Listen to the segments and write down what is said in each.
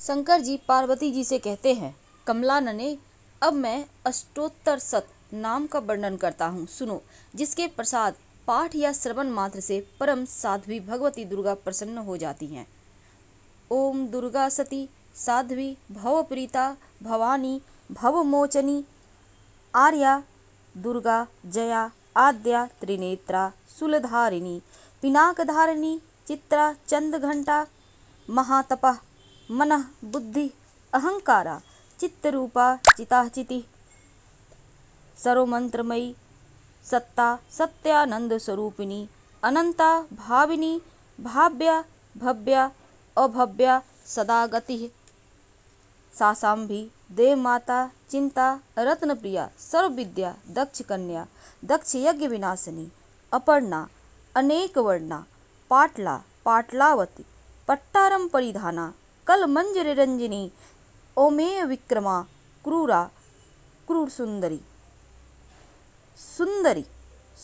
शंकर जी पार्वती जी से कहते हैं, कमला नने, अब मैं अष्टोत्तर सत नाम का वर्णन करता हूँ। सुनो, जिसके प्रसाद पाठ या श्रवण मात्र से परम साध्वी भगवती दुर्गा प्रसन्न हो जाती हैं। ओम दुर्गा सती, साध्वी भवप्रीता, भवानी भवमोचनी, आर्या, दुर्गा, जया, आद्या, त्रिनेत्रा शूलधारिणी पिनाकधारिणी, चित्रा, चंद्रघंटा, महातपः मन, बुद्धि, अहंकारा, चित्तरूपा, चिताचिति, सर्वमंत्रमयी, सत्ता, सत्यानंद स्वरूपिणी, अनंता, भाविनी, भाव्या, भव्या, अभव्या सदा गति सासाम्भी देव माता चिंता रत्न प्रिया सर्वविद्या दक्ष कन्या दक्ष यज्ञ विनाशिनी अपर्णा अनेक वर्णा पाटला, पाटलावती, पट्टारम परिधाना कल मंजरी रंजिनी, ओमेय विक्रमा, क्रूरा, क्रूर सुंदरी। सुंदरी,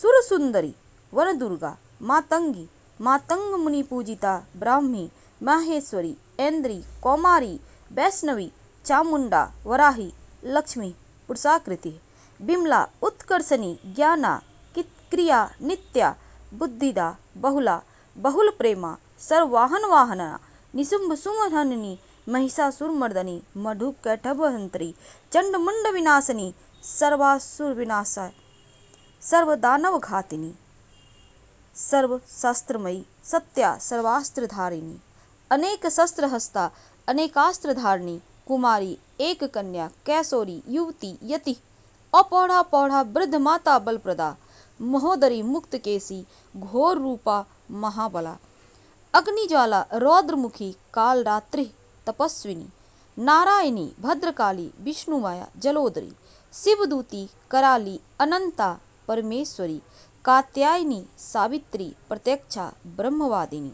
सुर सुंदरी, वन दुर्गा मातंगी मातंग मुनि पूजिता, ब्राह्मी, माहेश्वरी, ऐन्द्री, कौमारी, वैष्णवी, चामुंडा, वराही, लक्ष्मी, पुरुषाकृति, बिमला, उत्कर्षणी, ज्ञाना क्रिया, नित्या, बुद्धिदा, बहुला, बहुल प्रेमा, सर्वाहन वाहना निशुंभ सुमहननी महिषासुरमर्दनी मधु कैठभहंत्री चंडमुंड विनाशनी, सर्वासुर विनाशा, सर्वदानव घातिनी सर्व शस्त्रमयी सत्या सर्वास्त्रधारिणी, अनेक शस्त्र हस्ता अनेकास्त्र धारिणी कुमारी एक कन्या कैसोरी, युवती, यति अपौढ़ा पौढ़ा वृद्ध माता बलप्रदा, महोदरी मुक्त केसी, घोर रूपा, महाबला। अग्निज्वाला, रौद्रमुखी, कालरात्रि, तपस्विनी, नारायणी, भद्रकाली, विष्णुमाया, जलोदरी, शिवदूती, कराली, अनंता, परमेश्वरी, कात्यायनी, सावित्री, प्रत्यक्षा, ब्रह्मवादिनी।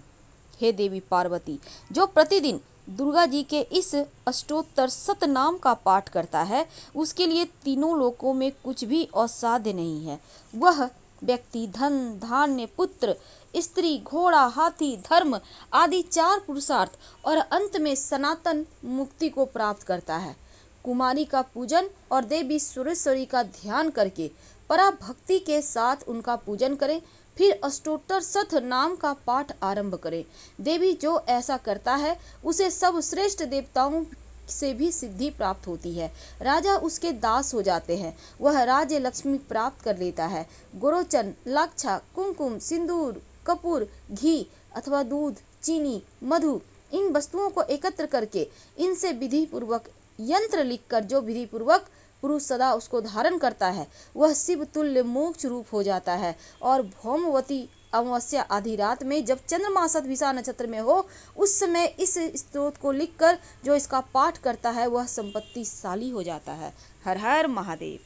हे देवी पार्वती, जो प्रतिदिन दुर्गा जी के इस अष्टोत्तर सत नाम का पाठ करता है, उसके लिए तीनों लोकों में कुछ भी असाध्य नहीं है। वह व्यक्ति, धन, धान्य, पुत्र, स्त्री, घोड़ा, हाथी, धर्म आदि चार पुरुषार्थ और अंत में सनातन मुक्ति को प्राप्त करता है। कुमारी का पूजन और देवी सुरेश्वरी का ध्यान करके परा भक्ति के साथ उनका पूजन करें, फिर अष्टोत्तर सथ नाम का पाठ आरंभ करें। देवी जो ऐसा करता है, उसे सब श्रेष्ठ देवताओं से भी सिद्धि प्राप्त होती है। राजा उसके दास हो जाते हैं। वह राज्य लक्ष्मी प्राप्त कर लेता है। गोरोचन, लाक्षा, कुमकुम, सिंदूर, कपूर, घी अथवा दूध, चीनी, मधु, इन वस्तुओं को एकत्र करके इनसे विधि पूर्वक यंत्र लिखकर जो विधि पूर्वक पुरुष सदा उसको धारण करता है, वह शिव तुल्य मोक्ष रूप हो जाता है और भौमवती अमावस्या आधी रात में जब चंद्रमा सदभिषा नक्षत्र में हो, उस समय इस स्त्रोत को लिखकर जो इसका पाठ करता है, वह संपत्तिशाली हो जाता है। हर हर महादेव।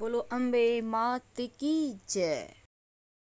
बोलो, अम्बे मात की जय।